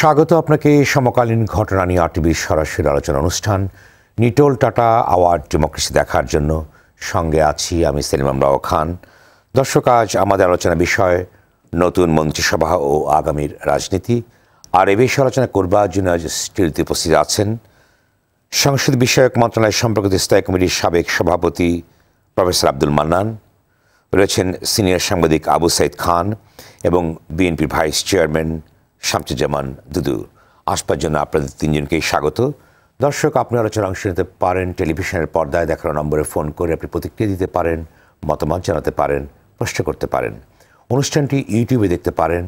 স্বাগত আপনাকে সমকালীন ঘটনা নিয়ে আরটিভির সরাসরি আলোচনা অনুষ্ঠান। নিটোল টাটা আওয়ার্ড ডেমোক্রেসি দেখার জন্য সঙ্গে আছি আমি সেলিম আমরাও খান। দর্শক, আজ আমাদের আলোচনা বিষয় নতুন মন্ত্রিসভা ও আগামীর রাজনীতি। আর এ বিষয়ে আলোচনা করবার জন্য আজ স্টুডিওতে উপস্থিত আছেন। সংসদ বিষয়ক মন্ত্রণালয় সম্পর্কিত স্থায়ী কমিটির সাবেক সভাপতি প্রফেসর আব্দুল মান্নান, রয়েছেন সিনিয়র সাংবাদিক আবু সাইদ খান এবং বিএনপির ভাইস চেয়ারম্যান শামসুজ্জামান দুদু। আসবার জন্য আপনাদের তিনজনকেই স্বাগত। দর্শক, আপনি আলোচনা অংশ নিতে পারেন, টেলিভিশনের পর্দায় দেখানো নম্বরে ফোন করে আপনি প্রতিক্রিয়া দিতে পারেন, মতামত জানাতে পারেন, প্রশ্ন করতে পারেন। অনুষ্ঠানটি ইউটিউবে দেখতে পারেন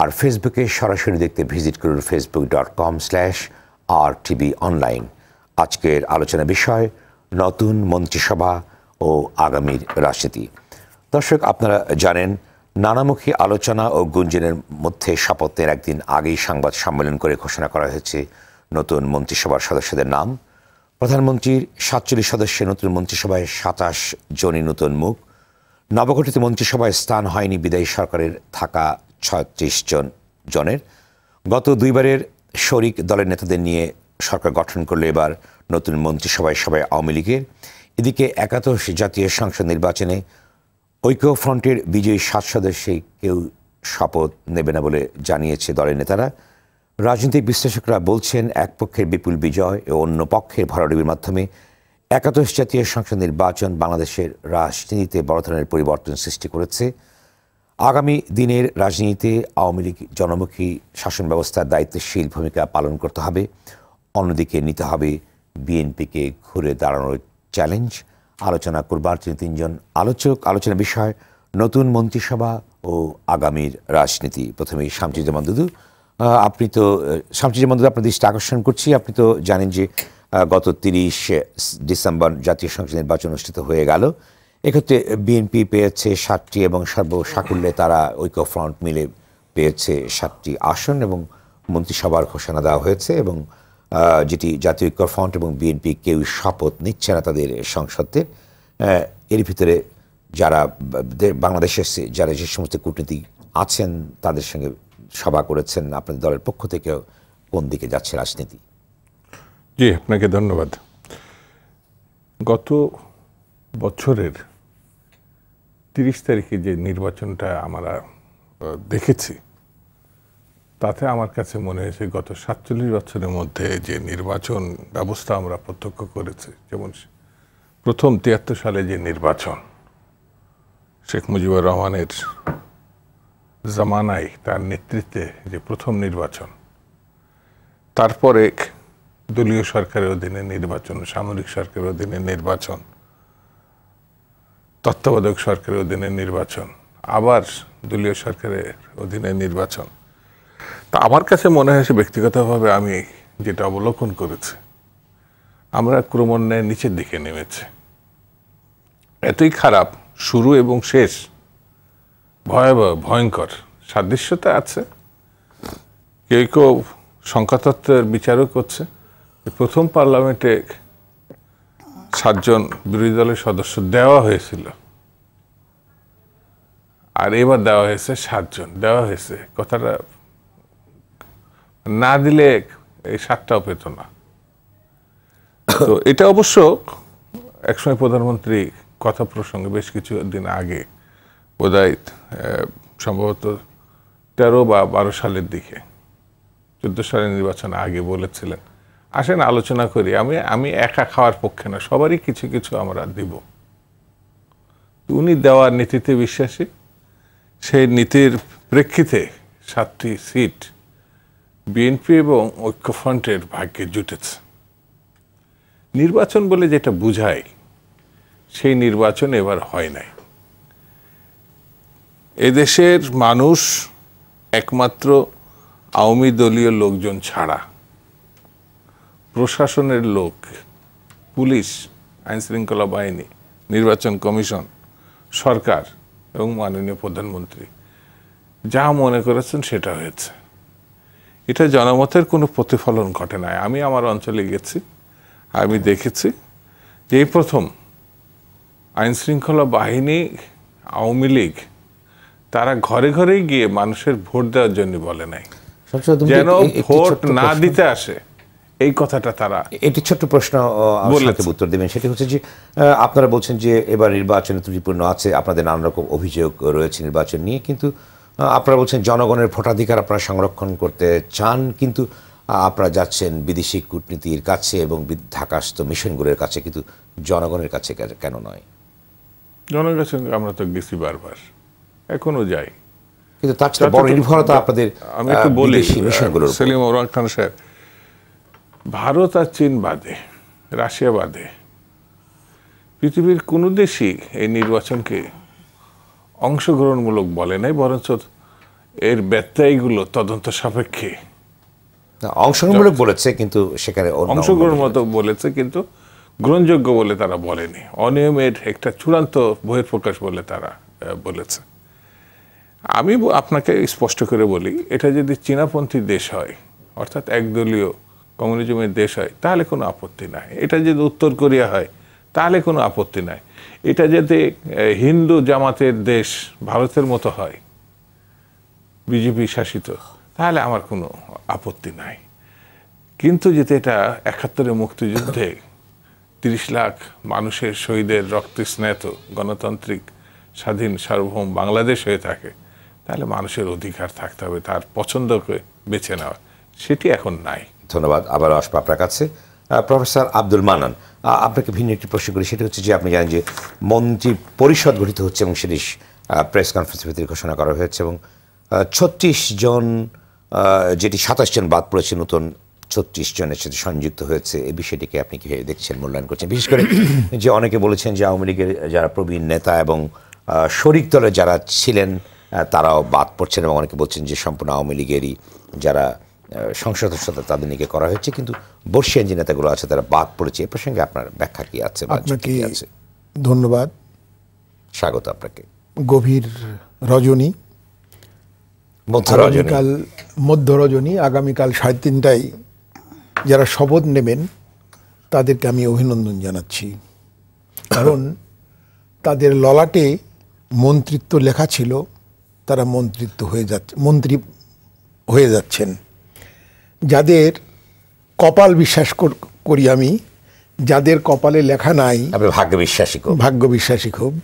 আর ফেসবুকে সরাসরি দেখতে ভিজিট করুন Facebook dot com slash R TV online আজকের আলোচনা বিষয়, নতুন মন্ত্রিসভা ও আগামীর রাজনীতি। দর্শক, আপনারা জানেন নানামুখী আলোচনা ও গুঞ্জনের মধ্যে শপথের একদিন আগেই সংবাদ সম্মেলন করে ঘোষণা করা হয়েছে নতুন মন্ত্রিসভার সদস্যদের নাম। প্রধানমন্ত্রীর সাতচল্লিশ সদস্যের নতুন মন্ত্রিসভায় সাতাশ জনই নতুন মুখ। নবগঠিত মন্ত্রিসভায় স্থান হয়নি বিদায়ী সরকারের থাকা ছত্রিশ জন জনের। গত দুইবারের শরিক দলের নেতাদের নিয়ে সরকার গঠন করলে এবার নতুন মন্ত্রিসভায় সবাই আওয়ামী লীগের। এদিকে একাদশ জাতীয় সংসদ নির্বাচনে ঐক্যফ্রন্টের বিজয়ী সাত সদস্যে কেউ শপথ নেবে না বলে জানিয়েছে দলের নেতারা। রাজনৈতিক বিশ্লেষকরা বলছেন, এক পক্ষের বিপুল বিজয় ও অন্য পক্ষের ভরাডুবির মাধ্যমে একাদশ জাতীয় সংসদ নির্বাচন বাংলাদেশের রাজনীতিতে বড় ধরনের পরিবর্তন সৃষ্টি করেছে। আগামী দিনের রাজনীতিতে আওয়ামী লীগ জনমুখী শাসন ব্যবস্থার দায়িত্বশীল ভূমিকা পালন করতে হবে। অন্যদিকে নিতে হবে বিএনপিকে ঘুরে দাঁড়ানোর চ্যালেঞ্জ আলোচনা করবার তিনি তিনজন আলোচক। আলোচনা বিষয়, নতুন মন্ত্রিসভা ও আগামীর রাজনীতি। প্রথমেই শামসুজ্জামান দুদু। আপনি তো শামসুজ্জামান দুদু, আপনার দৃষ্টি আকর্ষণ করছি। আপনি তো জানেন যে গত তিরিশ ডিসেম্বর জাতীয় সংসদ নির্বাচন অনুষ্ঠিত হয়ে গেল। এক্ষেত্রে বিএনপি পেয়েছে সাতটি এবং সর্বসাকুল্যে তারা ঐক্যফ্রন্ট মিলে পেয়েছে সাতটি আসন এবং মন্ত্রিসভার ঘোষণা দেওয়া হয়েছে এবং যেটি জাতীয় ঐক্যফ্রন্ট এবং বিএনপি কেউ শপথ নিচ্ছে না তাদের সংসদের আহ, এর ভিতরে যারা বাংলাদেশের যারা যে সমস্ত কূটনীতিক আছেন তাদের সঙ্গে সভা করেছেন আপনাদের দলের পক্ষ থেকেও কোন দিকে যাচ্ছে রাজনীতি? জি আপনাকে ধন্যবাদ। গত বছরের তিরিশ তারিখে যে নির্বাচনটা আমরা দেখেছি তাতে আমার কাছে মনে হয়েছে গত সাতচল্লিশ বছরের মধ্যে যে নির্বাচন ব্যবস্থা আমরা প্রত্যক্ষ করেছি, যেমন প্রথম তিয়াত্তর সালে যে নির্বাচন, শেখ মুজিবুর রহমানের জামানায় তার নেতৃত্বে যে প্রথম নির্বাচন, তারপরে দলীয় সরকারের অধীনে নির্বাচন, সামরিক সরকারের অধীনে নির্বাচন, তত্ত্বাবধায়ক সরকারের অধীনে নির্বাচন, আবার দলীয় সরকারের অধীনে নির্বাচন তা আমার কাছে মনে হয়েছে ব্যক্তিগতভাবে আমি যেটা অবলোকন করেছি, আমরা ক্রমান্বয়ে নিচের দিকে নেমেছে। এতই খারাপ, শুরু এবং শেষ, ভয়াবহ, ভয়ঙ্কর সাদৃশ্যতা আছে। কেউ কেউ সংখ্যাতত্ত্বের বিচারও করছে। প্রথম পার্লামেন্টে সাতজন বিরোধী দলের সদস্য দেওয়া হয়েছিল। আর এবার দেওয়া হয়েছে সাতজন, দেওয়া হয়েছে। কথাটা না দিলে এই সাতটাও পেত না। তো এটা অবশ্য একসময় প্রধানমন্ত্রী কথা প্রসঙ্গে বেশ কিছু দিন আগে বোধহয় সম্ভবত তেরো বা বারো সালের দিকে, চোদ্দ সালের নির্বাচন আগে বলেছিলেন, আসেন আলোচনা করি, আমি আমি একা খাওয়ার পক্ষে না, সবারই কিছু কিছু আমরা দিব। উনি দেওয়ার নীতিতে বিশ্বাসী, সেই নীতির প্রেক্ষিতে সাতটি সিট বিএনপি এবং ঐক্যফ্রন্টের ভাগ্যে জুটেছে। নির্বাচন বলে যেটা বুঝায়, সেই নির্বাচন এবার হয় নাই। এদেশের মানুষ একমাত্র আওয়ামী দলীয় লোকজন ছাড়া। প্রশাসনের লোক, পুলিশ, আইনশৃঙ্খলা বাহিনী, নির্বাচন কমিশন, সরকার এবং মাননীয় প্রধানমন্ত্রী, যা মনে করেছেন সেটা হয়েছে। এটা জনমতের কোনো প্রতিফলন ঘটে নাই। আমি আমার অঞ্চলে গেছি আমি দেখেছি যে এই প্রথম আইনশৃঙ্খলা বাহিনী আওয়ামী লীগ তারা ঘরে ঘরে গিয়ে মানুষের ভোট দেওয়ার জন্য বলে নাই। যেন ভোট না দিতে আসে এই কথাটা তারা একটি ছোট্ট প্রশ্ন। উত্তর দেবেন। সেটি হচ্ছে যে আপনারা বলছেন যে এবার নির্বাচনে ত্রুটিপূর্ণ আছে আপনাদের নানা রকম অভিযোগ রয়েছে নির্বাচন নিয়ে কিন্তু আপনারা বলছেন জনগণের ভোটাধিকার আপনারা সংরক্ষণ করতে চান কিন্তু আপনারা যাচ্ছেন বিদেশি কূটনীতির কাছে এবং ঢাকাস্থ মিশনগুলোর কাছে কিন্তু জনগণের কাছে কেন নয়? জনগণের কাছে আমরা তো গেছি বারবার এখনও যাই। কিন্তু তার চেয়ে বড় নির্ভরতা আপনাদের আমি একটু বলি মিশনগুলোর সেলিম ওরমান খান সাহেব ভারত আর চীন বাদে রাশিয়া বাদে পৃথিবীর কোনো দেশই এই নির্বাচনকে অংশগ্রহণমূলক বলে নাই বরঞ্চ এর ব্যত্যয়গুলো তদন্ত সাপেক্ষে। অংশগ্রহণমূলক বলেছে কিন্তু সেখানে অংশগ্রহণ মতো বলেছে। কিন্তু গ্রহণযোগ্য বলে তারা বলেনি। অনিয়মের একটা চূড়ান্ত বহিঃপ্রকাশ বলে তারা বলেছে। আমি আপনাকে স্পষ্ট করে বলি এটা যদি চীনাপন্থী দেশ হয় অর্থাৎ একদলীয় কমিউনিজমের দেশ হয় তাহলে কোনো আপত্তি নাই। এটা যদি উত্তর কোরিয়া হয় তাহলে কোনো আপত্তি নাই। এটা আহ, হিন্দু জামাতের দেশ ভারতের মতো হয় বিজেপি শাসিত তাহলে আমার কোনো আপত্তি নাই। কিন্তু যেতে এটা একাত্তরের মুক্তিযুদ্ধে তিরিশ লাখ মানুষের শহীদের রক্তে স্নেত গণতান্ত্রিক স্বাধীন সার্বভৌম বাংলাদেশ হয়ে থাকে তাহলে মানুষের অধিকার থাকতে হবে তার পছন্দ করে বেছে নেওয়া সেটি এখন নাই। ধন্যবাদ আবার আসব আপনার কাছে। প্রফেসর আব্দুল মানান আপনাকে ভিন্ন একটি প্রশ্ন করি। সেটি হচ্ছে যে আপনি জানেন যে মন্ত্রী পরিষদ গঠিত হচ্ছে এবং সেটি প্রেস কনফারেন্সের ভিতরে ঘোষণা করা হয়েছে এবং ছত্রিশ জন যেটি সাতাশ জন বাদ পড়েছে নতুন ছত্রিশ জনের সাথে সংযুক্ত হয়েছে। এই বিষয়টিকে আপনি কীভাবে দেখছেন মূল্যায়ন করছেন? বিশেষ করে যে অনেকে বলেছেন যে আওয়ামী লীগের যারা প্রবীণ নেতা এবং শরিক দলে যারা ছিলেন তারাও বাদ পড়ছেন এবং অনেকে বলছেন যে সম্পূর্ণ আওয়ামী লীগেরই যারা আহ, সংসদ সদস্য তাদের নিয়ে করা হয়েছে কিন্তু বর্ষিয়ান যে নেতাগুলো আছে তারা বাদ পড়েছে। এ প্রসঙ্গে আপনার ব্যাখ্যা কি আছে আপনাকে আছে? ধন্যবাদ। স্বাগত আপনাকে। গভীর রজনী। আগামীকাল মধ্য রজনী আগামীকাল সাড়ে তিনটায় যারা শপথ নেবেন তাদেরকে আমি অভিনন্দন জানাচ্ছি। কারণ তাদের ললাটে মন্ত্রিত্ব লেখা ছিল তারা মন্ত্রিত্ব হয়ে যাচ্ছে মন্ত্রী হয়ে যাচ্ছেন। যাদের কপাল বিশ্বাস কর- করি আমি যাদের কপালে লেখা নাই আপনি ভাগ্য বিশ্বাসী কো ভাগ্য বিশ্বাসী খুব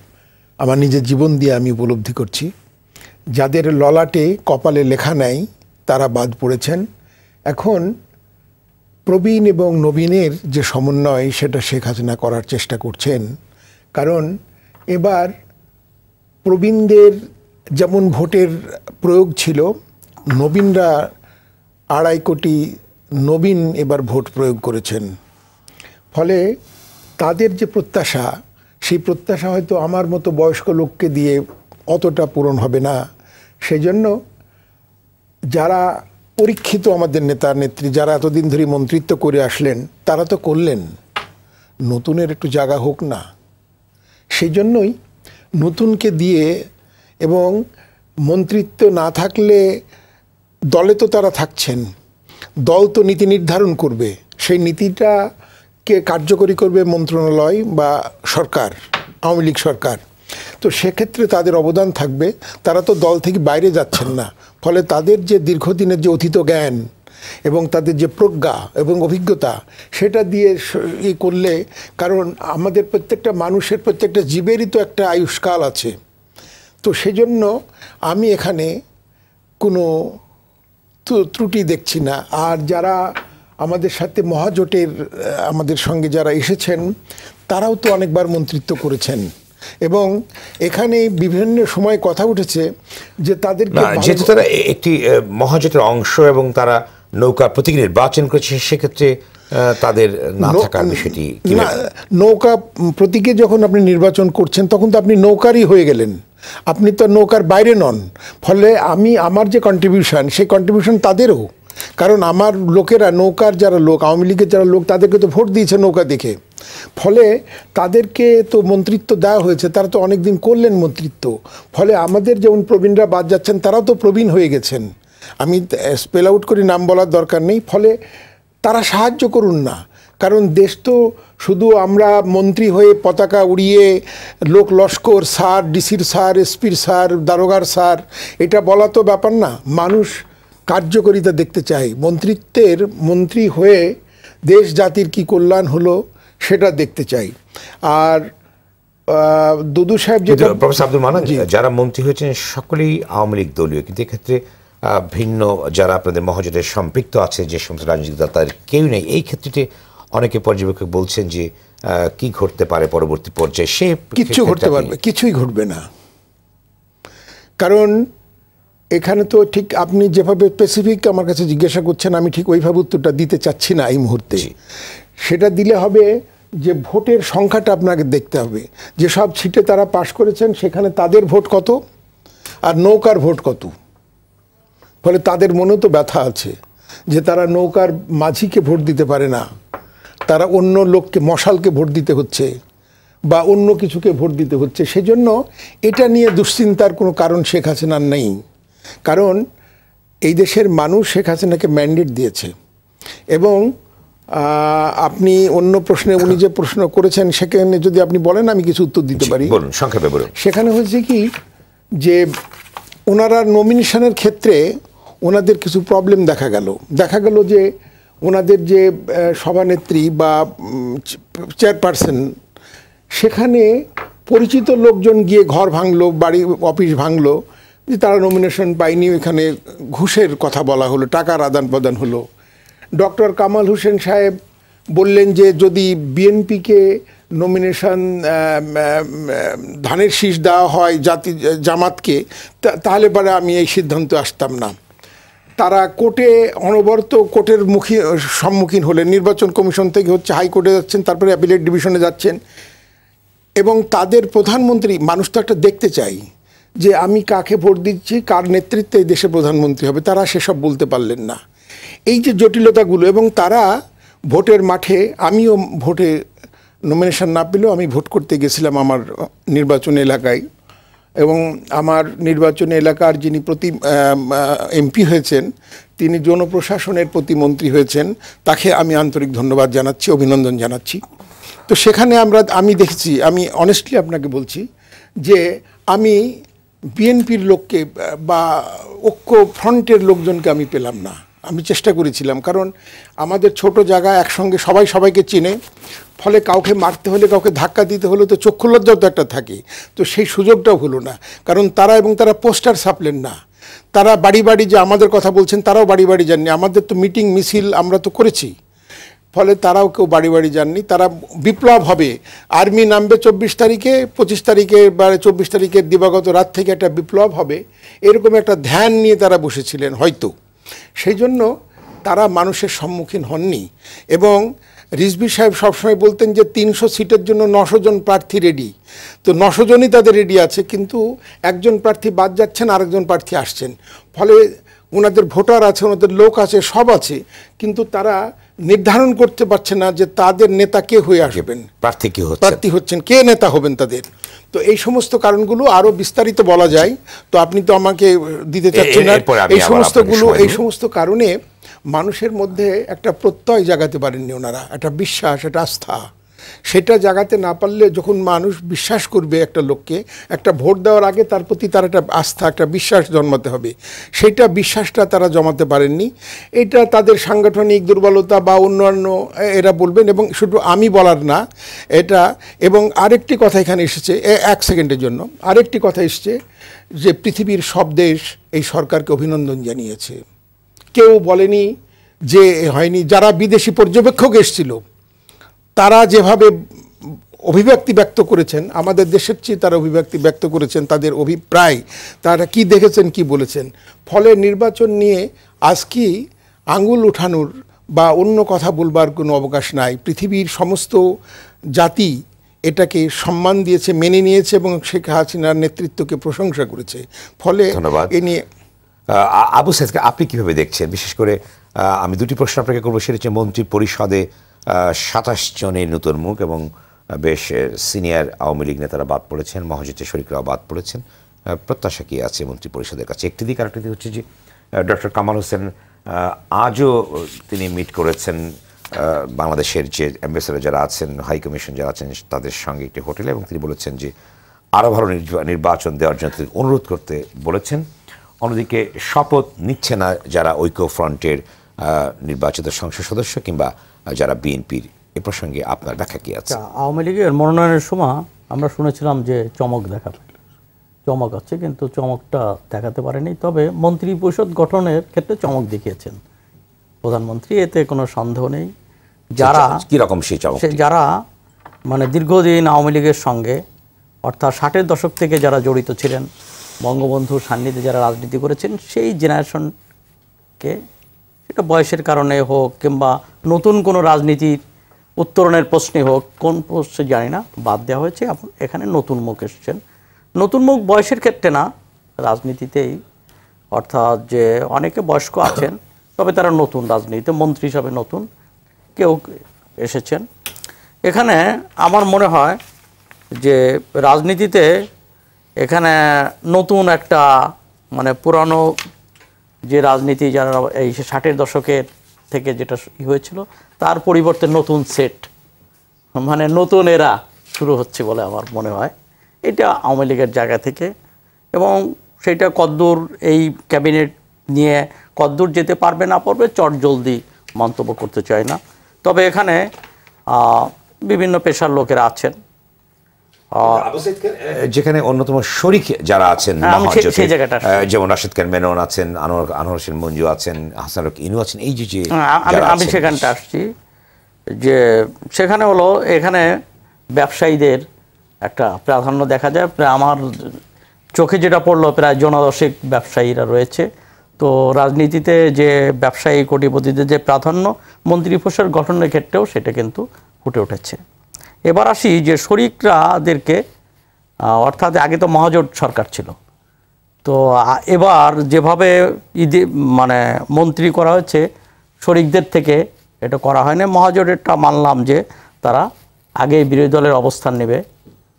আমার নিজের জীবন দিয়ে আমি উপলব্ধি করছি। যাদের ললাটে কপালে লেখা নাই তারা বাদ পড়েছেন। এখন প্রবীণ এবং নবীনের যে সমন্বয় সেটা শেখ হাসিনা করার চেষ্টা করছেন। কারণ এবার প্রবীণদের যেমন ভোটের প্রয়োগ ছিল নবীনরা আড়াই কোটি নবীন এবার ভোট প্রয়োগ করেছেন। ফলে তাদের যে প্রত্যাশা, সেই প্রত্যাশা হয়তো আমার মতো বয়স্ক লোককে দিয়ে অতটা পূরণ হবে না। সেজন্য যারা পরীক্ষিত আমাদের নেতা, নেত্রী, যারা এতদিন ধরে মন্ত্রিত্ব করে আসলেন, তারা তো করলেন। নতুনের একটু জায়গা হোক না। সেই জন্যই নতুনকে দিয়ে এবং মন্ত্রিত্ব না থাকলে দলে তো তারা থাকছেন। দল তো নীতি নির্ধারণ করবে। সেই নীতিটাকে কার্যকরী করবে মন্ত্রণালয় বা সরকার, আওয়ামী লীগ সরকার? তো সেক্ষেত্রে তাদের অবদান থাকবে। তারা তো দল থেকে বাইরে যাচ্ছেন না। ফলে তাদের যে দীর্ঘদিনের যে অতীত জ্ঞান এবং তাদের যে প্রজ্ঞা এবং অভিজ্ঞতা, সেটা দিয়ে ই করলে কারণ আমাদের প্রত্যেকটা মানুষের প্রত্যেকটা জীবেরই তো একটা আয়ুষ্কাল আছে। তো সেজন্য আমি এখানে কোনো ত্রুটি দেখছি না। আর যারা আমাদের সাথে মহাজোটের আমাদের সঙ্গে যারা এসেছেন তারাও তো অনেকবার মন্ত্রিত্ব করেছেন। এবং এখানে বিভিন্ন সময় কথা উঠেছে যে তাদের যেহেতু তারা একটি মহাজোটের অংশ এবং তারা নৌকা প্রতীক নির্বাচন করেছে সেক্ষেত্রে তাদের না থাকার বিষয়টি নৌকা প্রতীকে যখন আপনি নির্বাচন করছেন তখন তো আপনি নৌকারই হয়ে গেলেন। আপনি তো নৌকার বাইরে নন। ফলে আমি, আমার যে কন্ট্রিবিউশন সেই কন্ট্রিবিউশন তাদেরও। কারণ আমার লোকেরা, নৌকার যারা লোক, আওয়ামী লীগের যারা লোক, তাদেরকে তো ভোট দিয়েছে নৌকা দেখে। ফলে তাদেরকে তো মন্ত্রিত্ব দেওয়া হয়েছে, তারা তো অনেক দিন করলেন মন্ত্রিত্ব। ফলে আমাদের যেমন প্রবীণরা বাদ যাচ্ছেন, তারাও তো প্রবীণ হয়ে গেছেন। আমি স্পেল আউট করি নাম বলার দরকার নেই, ফলে তারা সাহায্য করুন না। কারণ দেশ তো শুধু আমরা মন্ত্রী হয়ে পতাকা উড়িয়ে লোক লস্কর স্যার ডিসির স্যার এসপির স্যার দারোগার স্যার এটা বলা তো ব্যাপার না। মানুষ কার্যকারিতা দেখতে চাই মন্ত্রিত্বের মন্ত্রী হয়ে দেশ জাতির কি কল্যাণ হলো সেটা দেখতে চাই। আর দুদু সাহেব যেটা প্রফেসর আব্দুল মানান যারা মন্ত্রী হয়েছেন সকলেই আওয়ামী লীগ দলীয় কিন্তু এক্ষেত্রে ভিন্ন যারা আপনাদের মহাজোটের সম্পৃক্ত আছে যে সমস্ত রাজনৈতিক দল তাদের কেউ নেই। এই ক্ষেত্রটিতে অনেকে পর্যবেক্ষক বলছেন যে কি ঘটতে পারে পরবর্তী পর্যায়ে? সে কিচ্ছু ঘটতে পারবে কিছুই ঘটবে না। কারণ এখানে তো ঠিক আপনি যেভাবে স্পেসিফিক আমার কাছে জিজ্ঞাসা করছেন আমি ঠিক ওইভাবে উত্তরটা দিতে চাচ্ছি না এই মুহূর্তে। সেটা দিলে হবে যে ভোটের সংখ্যাটা আপনাকে দেখতে হবে। যে সব সিটে তারা পাশ করেছেন সেখানে তাদের ভোট কত আর নৌকার ভোট কত? ফলে তাদের মনেও তো ব্যথা আছে যে তারা নৌকার মাঝিকে ভোট দিতে পারে না। তারা অন্য লোককে মশালকে ভোট দিতে হচ্ছে বা অন্য কিছুকে ভোট দিতে হচ্ছে। সেজন্য এটা নিয়ে দুশ্চিন্তার কোনো কারণ শেখ হাসিনার নেই। কারণ এই দেশের মানুষ শেখ হাসিনাকে ম্যান্ডেট দিয়েছে। এবং আপনি অন্য প্রশ্নে উনি যে প্রশ্ন করেছেন সেখানে যদি আপনি বলেন আমি কিছু উত্তর দিতে পারি। বলুন সংক্ষেপে বলুন। সেখানে হয়েছে কি যে ওনারা নমিনেশনের ক্ষেত্রে ওনাদের কিছু প্রবলেম দেখা গেল। দেখা গেল যে ওনাদের যে সভানেত্রী বা চেয়ারপারসন, সেখানে পরিচিত লোকজন গিয়ে ঘর ভাঙলো, বাড়ি, অফিস ভাঙলো, যে তারা নমিনেশন পায়নি, ওইখানে ঘুষের কথা বলা হলো, টাকার আদান প্রদান হলো। ডক্টর কামাল হোসেন সাহেব বললেন যে, যদি বিএনপিকে নমিনেশন ধানের শীষ দেওয়া হয় জাতি, জামাতকে তাহলে পরে আমি এই সিদ্ধান্ত আসতাম না। তারা কোর্টে অনবরত কোর্টের মুখী, সম্মুখীন হলেন। নির্বাচন কমিশন থেকে হচ্ছে হাইকোর্টে যাচ্ছেন, তারপরে অ্যাপিলেট ডিভিশনে যাচ্ছেন। এবং তাদের প্রধানমন্ত্রী, মানুষ তো একটা দেখতে চাই যে আমি কাকে ভোট দিচ্ছি, কার নেতৃত্বে এই দেশে প্রধানমন্ত্রী হবে, তারা সেসব বলতে পারলেন না। এই যে জটিলতাগুলো এবং তারা ভোটের মাঠে, আমিও ভোটে নমিনেশন না পেলেও আমি ভোট করতে গেছিলাম আমার নির্বাচন এলাকায়। এবং আমার নির্বাচনী এলাকার যিনি প্রতি এমপি হয়েছেন, তিনি জনপ্রশাসনের প্রতিমন্ত্রী হয়েছেন, তাকে আমি আন্তরিক ধন্যবাদ জানাচ্ছি, অভিনন্দন জানাচ্ছি। তো সেখানে আমরা, আমি দেখছি, আমি অনেস্টলি আপনাকে বলছি যে আমি বিএনপির লোককে, বা ঐক্য ফ্রন্টের লোকজনকে আমি পেলাম না। আমি চেষ্টা করেছিলাম, কারণ আমাদের ছোট জায়গা একসঙ্গে সবাই সবাইকে চিনে ফলে কাউকে মারতে হলে, কাউকে ধাক্কা দিতে হলে তো চক্ষু লজ্জাও তো একটা থাকে। তো সেই সুযোগটাও হলো না। কারণ তারা এবং তারা পোস্টার ছাপলেন না। তারা বাড়ি বাড়ি যে আমাদের কথা বলছেন, তারাও বাড়ি বাড়ি যাননি। আমাদের তো মিটিং, মিছিল আমরা তো করেছি। ফলে তারাও কেউ বাড়ি বাড়ি যাননি। তারা বিপ্লব হবে। আর্মি নামবে চব্বিশ তারিখে, পঁচিশ তারিখে বা চব্বিশ তারিখে দিবাগত রাত থেকে একটা বিপ্লব হবে। এরকম একটা ধ্যান নিয়ে তারা বসেছিলেন হয়তো। সেই জন্য তারা মানুষের সম্মুখীন হননি। এবং রিজভি সাহেব সবসময় বলতেন যে তিনশো সিটের জন্য নশো জন প্রার্থী রেডি তো নশো জনই তাদের রেডি আছে কিন্তু একজন প্রার্থী বাদ যাচ্ছেন আরেকজন প্রার্থী আসছেন। ফলে ওনাদের ভোটার আছে ওনাদের লোক আছে সব আছে কিন্তু তারা নির্ধারণ করতে পারছে না যে তাদের নেতা কে হয়ে আসবেন। প্রার্থী কি প্রার্থী হচ্ছেন কে নেতা হবেন তাদের? তো এই সমস্ত কারণগুলো আরও বিস্তারিত বলা যায়। তো আপনি তো আমাকে দিতে চাচ্ছেন না। এই সমস্তগুলো এই সমস্ত কারণে মানুষের মধ্যে একটা প্রত্যয় জাগাতে পারেননি ওনারা, একটা বিশ্বাস, একটা আস্থা। সেটা জাগাতে না পারলে যখন মানুষ বিশ্বাস করবে একটা লোককে, একটা ভোট দেওয়ার আগে তার প্রতি তার একটা আস্থা, একটা বিশ্বাস জন্মাতে হবে। সেটা বিশ্বাসটা তারা জমাতে পারেননি। এটা তাদের সাংগঠনিক দুর্বলতা বা অন্যান্য, এরা বলবেন এবং শুধু আমি বলার না, এটা এবং আরেকটি কথা এখানে এসেছে এক সেকেন্ডের জন্য, আরেকটি কথা এসেছে যে পৃথিবীর সব দেশ এই সরকারকে অভিনন্দন জানিয়েছে। কেউ বলেনি যে হয়নি যারা বিদেশি পর্যবেক্ষক এসেছিল তারা যেভাবে অভিব্যক্তি ব্যক্ত করেছেন আমাদের দেশের চেয়ে তারা অভিব্যক্তি ব্যক্ত করেছেন তাদের অভিপ্রায় তারা কি দেখেছেন কি বলেছেন ফলে নির্বাচন নিয়ে আজ কি আঙ্গুল উঠানোর বা অন্য কথা বলবার কোনো অবকাশ নাই। পৃথিবীর সমস্ত জাতি এটাকে সম্মান দিয়েছে মেনে নিয়েছে এবং শেখ হাসিনার নেতৃত্বকে প্রশংসা করেছে। ফলে এ নিয়ে আবু সাইদকে আপনি কীভাবে দেখছেন? বিশেষ করে আমি দুটি প্রশ্ন আপনাকে করব, সেটা হচ্ছে মন্ত্রী পরিষদে সাতাশ জনের নতুন মুখ এবং বেশ সিনিয়র আওয়ামী লীগ নেতারা বাদ পড়েছেন, মহাজিতের শরিকরাও বাদ পড়েছেন। প্রত্যাশা কি আছে মন্ত্রী পরিষদের কাছে? একটি দিক আরেকটি দিক হচ্ছে যে ডক্টর কামাল হোসেন আজও তিনি মিট করেছেন বাংলাদেশের যে অ্যাম্বাসেডার যারা আছেন হাই কমিশন যারা আছেন, তাদের সঙ্গে একটি হোটেলে এবং তিনি বলেছেন যে, আরও ভালো নির্বা- নির্বাচন দেওয়ার জন্য অনুরোধ করতে বলেছেন। অন্যদিকে শপথ নিচ্ছে না যারা ঐক্য ফ্রন্টের নির্বাচিত সংসদ সদস্য কিংবা যারা বিএনপির এ প্রসঙ্গে আপনার ব্যাখ্যা কি আছে? আচ্ছা, আওয়ামী লীগের মনোনয়নের সময় আমরা শুনেছিলাম যে চমক দেখাবে চমক আছে কিন্তু চমকটা দেখাতে পারেনি। তবে মন্ত্রী পরিষদ গঠনের ক্ষেত্রে চমক দেখিয়েছেন। প্রধানমন্ত্রী এতে কোনো সন্দেহ নেই। যারা কি রকম সেই চমক সে যারা মানে দীর্ঘদিন আওয়ামী লীগের সঙ্গে অর্থাৎ ষাটের দশক থেকে যারা জড়িত ছিলেন বঙ্গবন্ধুর সান্নিধ্যে যারা রাজনীতি করেছেন, সেই জেনারেশনকে সেটা বয়সের কারণে হোক কিংবা নতুন কোনো রাজনীতির উত্তরণের প্রশ্নে হোক, কোন প্রশ্নে জানি না, বাদ দেওয়া হয়েছে। এখন নতুন মুখ এসেছেন। নতুন মুখ বয়সের ক্ষেত্রে না, রাজনীতিতেই অর্থাৎ যে অনেকে বয়স্ক আছেন, তবে তারা নতুন রাজনীতিতে, মন্ত্রী হিসাবে নতুন কেউ এসেছেন। এখানে আমার মনে হয় যে রাজনীতিতে এখানে নতুন একটা মানে পুরানো যে রাজনীতি যারা এই ষাটের দশকের থেকে যেটা হয়েছিল, তার পরিবর্তে নতুন সেট মানে নতুন এরা শুরু হচ্ছে বলে আমার মনে হয়। এটা আওয়ামী লীগের জায়গা থেকে এবং সেটা কদ্দূর, এই ক্যাবিনেট নিয়ে কদ্দূর যেতে পারবে না পারবে চট জলদি মন্তব্য করতে চায় না। তবে এখানে বিভিন্ন পেশার লোকেরা আছেন। যেখানে অন্যতম শরিক যারা আছেন হ্যাঁ, যেমন রাশেদ খান মেনন আছেন আনোয়ার আনোয়ার হোসেন মঞ্জু আছেন হাসান রক ইনু আছেন এই যে যে হ্যাঁ, আমি সেখানটা আসছি যে সেখানে হলো এখানে ব্যবসায়ীদের একটা প্রাধান্য দেখা যায়। প্রায় আমার চোখে যেটা পড়ল প্রায় জনদশেক ব্যবসায়ীরা রয়েছে। তো রাজনীতিতে যে ব্যবসায়ী কোটিপতিদের যে প্রাধান্য মন্ত্রী পরিষদ গঠনের ক্ষেত্রেও সেটা কিন্তু ফুটে উঠেছে। এবার আসি যে শরিকরাদেরকে অর্থাৎ আগে তো মহাজোট সরকার ছিল। তো এবার যেভাবে ঈদে মানে মন্ত্রী করা হয়েছে শরিকদের থেকে এটা করা হয়নি। মহাজোটেরটা মানলাম যে তারা আগে বিরোধী দলের অবস্থান নেবে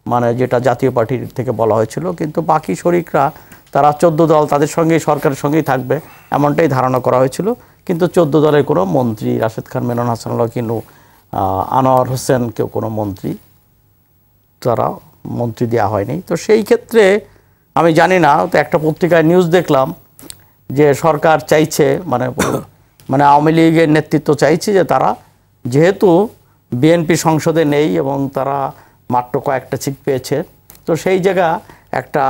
মানে যেটা জাতীয় পার্টির থেকে বলা হয়েছিল। কিন্তু বাকি শরিকরা তারা চোদ্দ দল তাদের সঙ্গেই সরকারের সঙ্গেই থাকবে এমনটাই ধারণা করা হয়েছিল। কিন্তু চোদ্দ দলের কোনো মন্ত্রী রাশেদ খান মেনন হাসানুল্লাহ কিনু আহ, আনোয়ার হোসেন কেউ কোনো মন্ত্রী তারা মন্ত্রী দেওয়া হয়নি। তো সেই ক্ষেত্রে আমি জানি না, তো একটা পত্রিকায় নিউজ দেখলাম যে সরকার চাইছে মানে মানে আওয়ামী লীগের নেতৃত্ব চাইছে যে তারা যেহেতু বিএনপি সংসদে নেই এবং তারা মাত্র কয়েকটা সিট পেয়েছে, তো সেই জায়গা একটা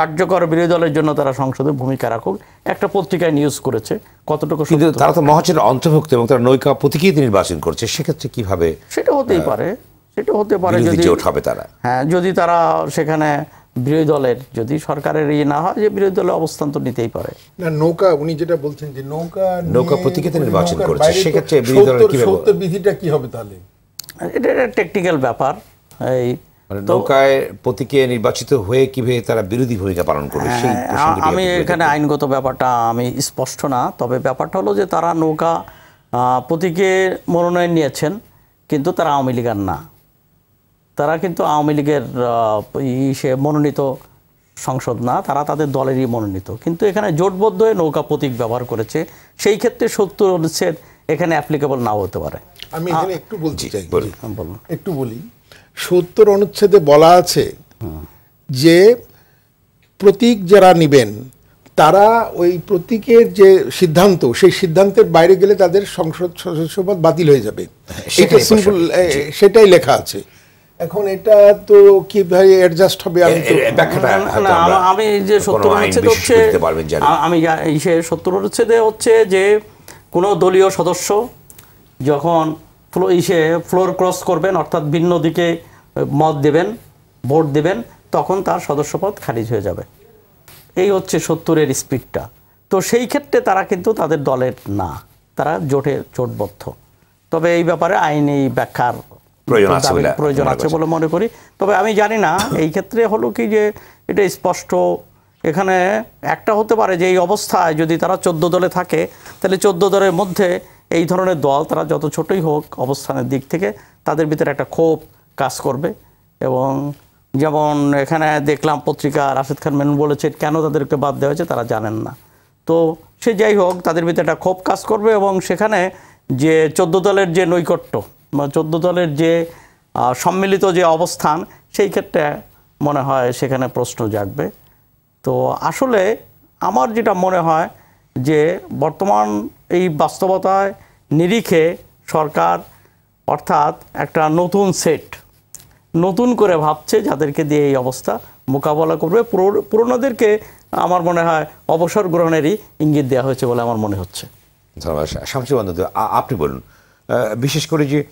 কার্যকর বিরোধী দলের জন্য তারা সংসদে ভূমিকা রাখুক। একটা পত্রিকায় নিউজ করেছে কতটুকু কিন্তু তারা তো মহাজোটের অন্তর্ভুক্ত এবং তারা নৈকা প্রতীকী নির্বাচন করছে সেক্ষেত্রে কীভাবে সেটা হতেই পারে সেটা হতে পারে যদি হবে তারা? হ্যাঁ যদি তারা সেখানে বিরোধী দলের যদি সরকারের ইয়ে না হয় যে বিরোধী দলের অবস্থান তো নিতেই পারে। না নৌকা উনি যেটা বলছেন যে নৌকা নৌকা প্রতীকেতে উনি নির্বাচন করেছে। সেক্ষেত্রে বিরোধী দলের কিভাবে- বিধিটা কি হবে তাহলে? এটা একটা টেকনিক্যাল ব্যাপার এই মানে নৌকায় প্রতীকে নির্বাচিত হয়ে কীভাবে তারা বিরোধী ভূমিকা পালন করবে সেই হ্যাঁ, আমি এখানে আইনগত ব্যাপারটা আমি স্পষ্ট না তবে ব্যাপারটা হলো যে তারা নৌকা আহ, প্রতীকে মনোনয়ন নিয়েছেন কিন্তু তারা আওয়ামী লীগের না। তারা কিন্তু আওয়ামী লীগের ইসে মনোনীত সংসদ না তারা তাদের দলেরই মনোনীত। কিন্তু এখানে জোটবদ্ধ হয়ে নৌকা প্রতীক ব্যবহার করেছে সেই ক্ষেত্রে সত্তর অনুচ্ছেদ এখানে অ্যাপ্লিকেবল নাও হতে পারে। আমি এখানে একটু হ্যাঁ, বলুন। একটু বলি সত্তর অনুচ্ছেদে বলা আছে যে প্রতীক যারা নিবেন তারা ওই প্রতীকের যে সিদ্ধান্ত সেই সিদ্ধান্তের বাইরে গেলে তাদের সংসদ সদস্যপদ বাতিল হয়ে যাবে। এটা সেটাই সিম্পল সেটাই লেখা আছে। এখন এটা তো কীভাবে অ্যাডজাস্ট হবে আমি তো আমা- যে সত্তর অনুচ্ছেদ হচ্ছে। আমি সে সত্তর অনুচ্ছেদে হচ্ছে যে কোনো দলীয় সদস্য যখন ফ্লো ইসে ফ্লোর ক্রস করবেন অর্থাৎ ভিন্ন দিকে মত দেবেন ভোট দেবেন তখন তার সদস্যপদ খারিজ হয়ে যাবে। এই হচ্ছে সত্তরের স্পিডটা তো সেই ক্ষেত্রে তারা কিন্তু তাদের দলের না তারা জোটে জোটবদ্ধ। তবে এই ব্যাপারে আইনি ব্যাখ্যার প্রয়োজন আছে বলে প্রয়োজন আছে বলে মনে করি। তবে আমি জানি না এই ক্ষেত্রে হলো কি যে এটা স্পষ্ট। এখানে একটা হতে পারে যে এই অবস্থায় যদি তারা চোদ্দ দলে থাকে তাহলে চোদ্দ দলের মধ্যে এই ধরনের দল, তারা যত ছোটই হোক অবস্থানের দিক থেকে তাদের ভিতরে একটা ক্ষোভ কাজ করবে এবং যেমন এখানে দেখলাম পত্রিকা রাশেদ খান মেনন বলেছে কেন তাদেরকে বাদ দেওয়া হয়েছে তারা জানেন না। তো সে যাই হোক, তাদের ভিতরে একটা ক্ষোভ কাজ করবে এবং সেখানে যে চোদ্দ দলের যে নৈকট্য বা চোদ্দ দলের যে সম্মিলিত যে অবস্থান, সেই ক্ষেত্রে মনে হয় সেখানে প্রশ্ন জাগবে। তো আসলে আমার যেটা মনে হয় যে বর্তমান এই বাস্তবতায় নিরিখে সরকার অর্থাৎ একটা নতুন সেট, নতুন করে ভাবছে যাদেরকে দিয়ে এই অবস্থা মোকাবেলা করবে। পুরো- পুরনোদেরকে আমার মনে হয় অবসর গ্রহণেরই ইঙ্গিত দেওয়া হয়েছে বলে আমার মনে হচ্ছে। ধন্যবাদ। শামসুর বন্ধু আপনি বলুন বিশেষ করে যে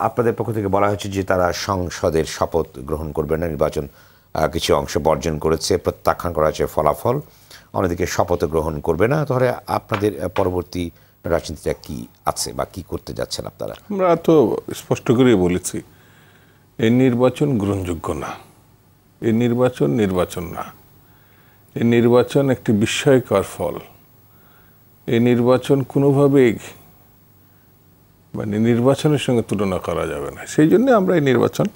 আপনাদের পক্ষ থেকে বলা হয়েছে যে, তারা সংসদের শপথ গ্রহণ করবে না, নির্বাচন কিছু অংশ বর্জন করেছে, প্রত্যাখ্যান করা হয়েছে ফলাফল। অন্যদিকে শপথ গ্রহণ করবে না। তাহলে আপনাদের পরবর্তী রাজনীতিটা কি আছে বা কি করতে যাচ্ছেন আপনারা? আমরা তো স্পষ্ট করেই বলেছি, এই নির্বাচন গ্রহণযোগ্য না। এই নির্বাচন নির্বাচন না। এই নির্বাচন একটি বিস্ময়কর ফল। এই নির্বাচন কোনোভাবেই মানে নির্বাচনের সঙ্গে তুলনা করা যাবে না। সেই জন্য আমরা এই নির্বাচন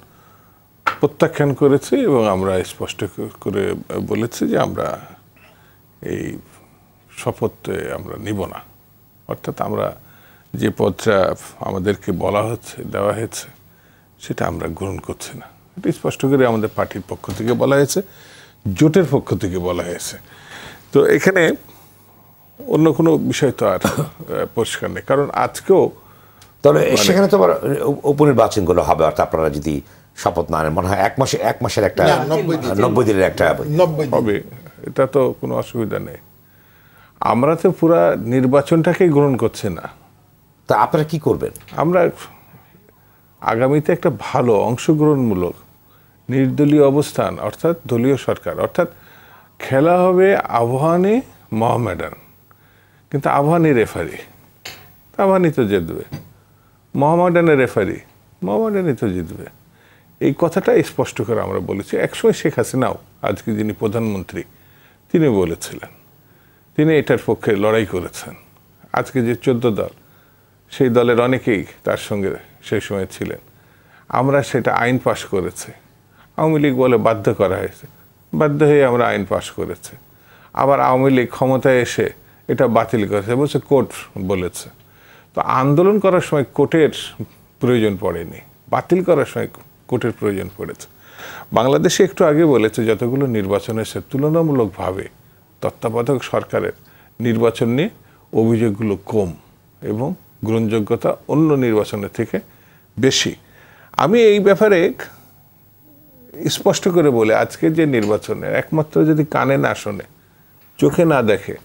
প্রত্যাখ্যান করেছি এবং আমরা স্পষ্ট করে বলেছি যে আমরা এই শপথে আমরা নিব না। অর্থাৎ আমরা যে পদটা আমাদেরকে বলা হচ্ছে দেওয়া হয়েছে সেটা আমরা গ্রহণ করছি না। এটা স্পষ্ট করে আমাদের পার্টির পক্ষ থেকে বলা হয়েছে জোটের পক্ষ থেকে বলা হয়েছে। তো এখানে অন্য কোনো বিষয় তো আর পরিষ্কার নেই। কারণ আজকেও তাহলে সেখানে তো আবার উপ- উপনির্বাচনগুলো হবে অর্থাৎ আপনারা যদি শপথ না নেন মনে হয় এক মাসে এক মাসের একটা না, 90 দিন। নব্বই দিনের একটা নব্বই হবে। এটা তো কোনো অসুবিধা নেই। আমরা তো পুরা নির্বাচনটাকেই গ্রহণ করছে না। তা আপনারা কি করবেন? আমরা আগামীতে একটা ভালো অংশগ্রহণমূলক নির্দলীয় অবস্থান অর্থাৎ দলীয় সরকার অর্থাৎ খেলা হবে আবহানি মহামেডান কিন্তু আবহানি রেফারি। আবহানি তো জিতবে। মোহামেডানের রেফারি মহামেডানই তো জিতবে। এই কথাটা স্পষ্ট করে আমরা বলেছি। একসময় শেখ হাসিনাও আজকে যিনি প্রধানমন্ত্রী তিনি বলেছিলেন, তিনি এটার পক্ষে লড়াই করেছেন। আজকে যে চোদ্দ দল, সেই দলের অনেকেই তার সঙ্গে সেই সময় ছিলেন। আমরা সেটা আইন পাশ করেছি। আওয়ামী লীগ বলে বাধ্য করা হয়েছে। বাধ্য হয়ে আমরা আইন পাশ করেছি। আবার আওয়ামী লীগ ক্ষমতায় এসে এটা বাতিল করেছে, বলছে কোর্ট বলেছে। তো আন্দোলন করার সময় কোর্টের প্রয়োজন পড়েনি। বাতিল করার সময় কোর্টের প্রয়োজন পড়েছে। বাংলাদেশে একটু আগে বলেছে যতগুলো নির্বাচন এসে তুলনামূলকভাবে তত্ত্বাবধায়ক সরকারের নির্বাচন নিয়ে অভিযোগগুলো কম এবং গ্রহণযোগ্যতা অন্য নির্বাচনের থেকে বেশি। আমি এই ব্যাপারে স্পষ্ট করে বলে, আজকে যে নির্বাচনে একমাত্র যদি কানে না শোনে, চোখে না দেখে,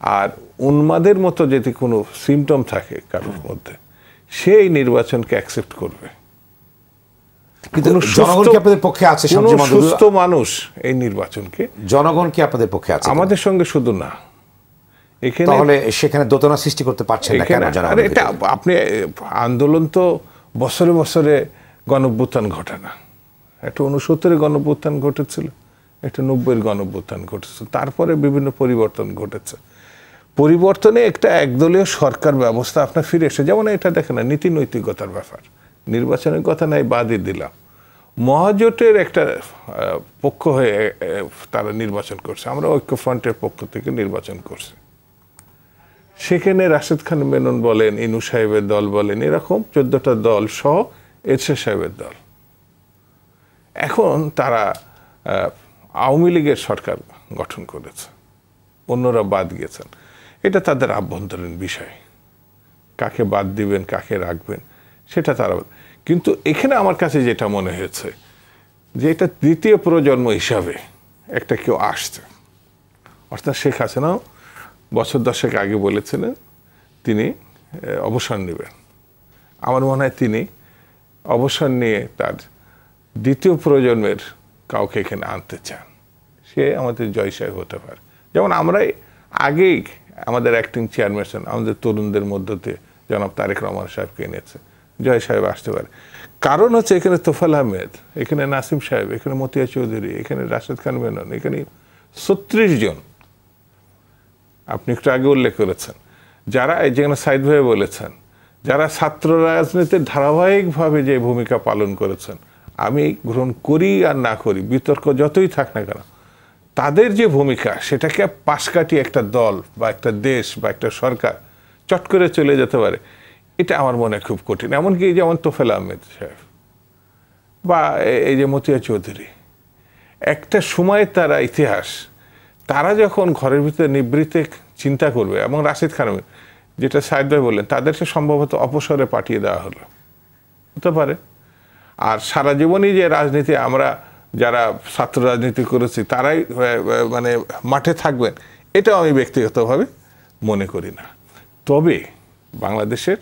আর উন্মাদের মতো যদি কোনো সিমটম থাকে কারোর মধ্যে, সেই নির্বাচনকে অ্যাকসেপ্ট করবে। কিন্তু জনগণ কি আপনাদের পক্ষে আছে কোনো শামসুর মাহমুদ? সুস্থ মানুষ এই নির্বাচনকে? জনগণ কি আপনাদের পক্ষে আছে? আমাদের সঙ্গে শুধু না। এখানে তাহলে সেখানে দোতনা সৃষ্টি করতে পারছেন না কেন জনগণ এটা আপনি আন্দোলন তো বছরে বছরে গণভ্যুত্থান ঘটে না। একটা উনসত্তরে গণভ্যুত্থান ঘটেছিল একটা নব্বইয়ের গণভ্যুত্থান ঘটেছিল। তারপরে বিভিন্ন পরিবর্তন ঘটেছে। পরিবর্তনে একটা একদলীয় সরকার ব্যবস্থা আপনার ফিরে এসে যেমন এটা দেখেন না নীতি নৈতিকতার ব্যাপার। নির্বাচনের কথা নাই, বাদই দিলাম। মহাজোটের একটা পক্ষ হয়ে তারা নির্বাচন করছে। আমরা ঐক্যফ্রন্টের পক্ষ থেকে নির্বাচন করছি। সেখানে রাশেদ খান মেনন বলেন, ইনু সাহেবের দল বলেন, এরকম চোদ্দটা দল সহ এরশাদ সাহেবের দল। এখন তারা আওয়ামী লীগের সরকার গঠন করেছে। অন্যরা বাদ গেছেন। এটা তাদের আভ্যন্তরীণ বিষয়। কাকে বাদ দিবেন, কাকে রাখবেন? সেটা তারা কিন্তু এখানে আমার কাছে যেটা মনে হয়েছে, যে এটা দ্বিতীয় প্রজন্ম হিসাবে একটা কেউ আসছে। অর্থাৎ শেখ হাসিনাও বছর দশেক আগে বলেছিলেন, তিনি অবসর নেবেন। আমার মনে হয় তিনি অবসর নিয়ে তার দ্বিতীয় প্রজন্মের কাউকে এখানে আনতে চান। সে আমাদের জয় সাহেব হতে পারে। যেমন আমরাই আগেই আমাদের অ্যাক্টিং চেয়ারম্যান আমাদের তরুণদের মধ্য দিয়ে জনাব তারেক রহমান সাহেবকে এনেছে। জয় সাহেব আসতে পারে। কারণ হচ্ছে এখানে তোফাল আহমেদ, এখানে নাসিম সাহেব, এখানে মতিয়া চৌধুরী, এখানে রাশেদ খান মেনন, এখানে ছত্রিশ জন। আপনি একটু আগে উল্লেখ করেছেন, যারা এই যেখানে সাইদ ভাই বলেছেন, যারা ছাত্র রাজনীতির ধারাবাহিকভাবে যে ভূমিকা পালন করেছেন, আমি গ্রহণ করি আর না করি, বিতর্ক যতই থাক না কেন, তাদের যে ভূমিকা, সেটাকে পাশ কাটিয়ে একটা দল বা একটা দেশ বা একটা সরকার চট করে চলে যেতে পারে। এটা আমার মনে খুব কঠিন। এমনকি যেমন তোফেল আহমেদ সাহেব বা এই যে মতিয়া চৌধুরী, একটা সময় তারা ইতিহাস, তারা যখন ঘরের ভিতরে নিবৃত্তে চিন্তা করবে এবং রাশিদ খান, যেটা সাহেদ ভাই বললেন তাদেরকে সম্ভবত অপসরে পাঠিয়ে দেওয়া হলো। হতে পারে। আর সারা জীবনই যে রাজনীতি, আমরা যারা ছাত্র রাজনীতি করেছি, তারাই মানে মাঠে থাকবেন, এটাও আমি ব্যক্তিগতভাবে মনে করি না। তবে বাংলাদেশের